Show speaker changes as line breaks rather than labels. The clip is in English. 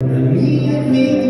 Meet me.